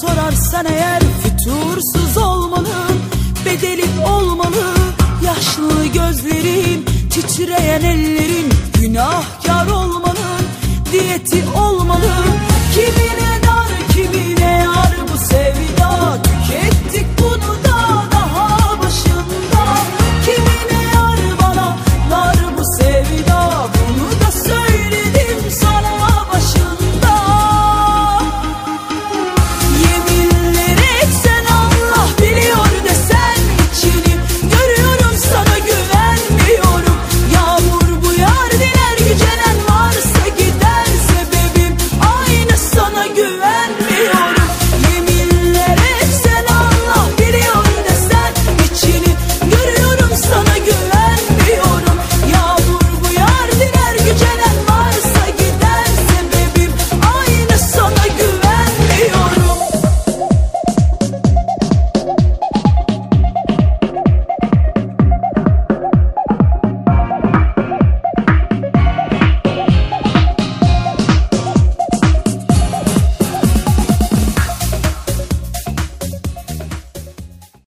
sorarsan eğer fütursuz olmalı Bedelim olmalı yaşlı gözlerin Titreyen ellerin günahkar olmalı Diyeti olmalı Kimi